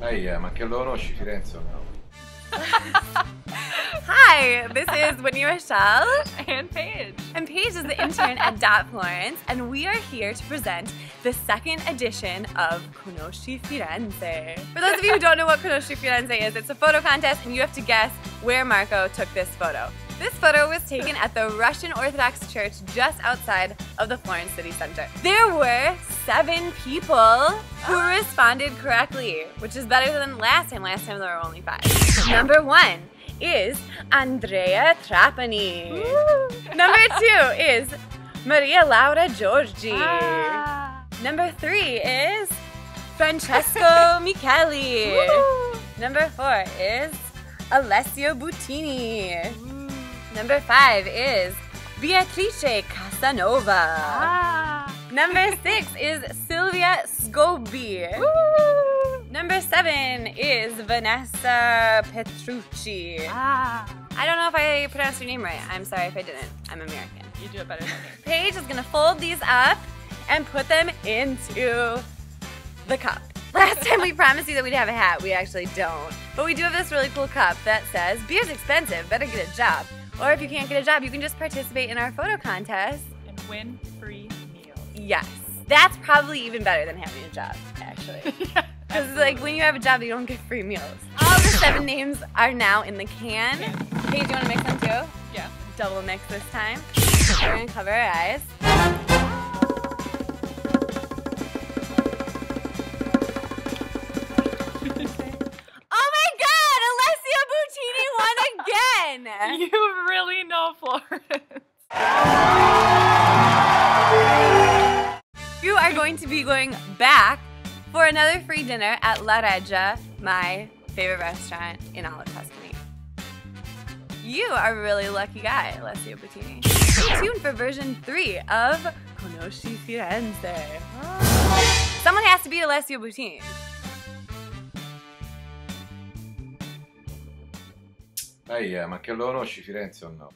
Lei, eh, ma che lo conosci Firenze no? Hi, this is Whitney Richelle. And Paige. And Paige is the intern at Dot Florence, and we are here to present the second edition of Conosci Firenze. For those of you who don't know what Conosci Firenze is, it's a photo contest, and you have to guess where Marco took this photo. This photo was taken at the Russian Orthodox Church just outside of the Florence City Center. There were seven people who responded correctly, which is better than last time. Last time there were only five. Number one is Andrea Trapani. Number two is Maria Laura Giorgi. Ah. Number three is Francesco Micheli. Number four is Alessio Butini. Number five is Beatrice Casanova. Ah. Number six is Sylvia Scobi. Number seven is Vanessa Petrucci. Ah. I don't know if I pronounced your name right. I'm sorry if I didn't. I'm American. You do it better than me. Paige is gonna fold these up and put them into the cup. Last time we promised you that we'd have a hat, we actually don't. But we do have this really cool cup that says, beer's expensive, better get a job. Or if you can't get a job, you can just participate in our photo contest. And win free meals. Yes. That's probably even better than having a job, actually. Because like when you have a job, you don't get free meals. All the seven names are now in the can. Paige, you want to mix them too? Yeah. Double mix this time. We're gonna cover our eyes. God! Alessio Butini won again. You really know Florence. You are going to be going back for another free dinner at La Reggia, my favorite restaurant in all of Tuscany. You are a really lucky guy, Alessio Butini. Stay tuned for version 3 of Conosci Firenze. Someone has to beat Alessio Butini. Lei, eh, ma che lo conosci Firenze o no?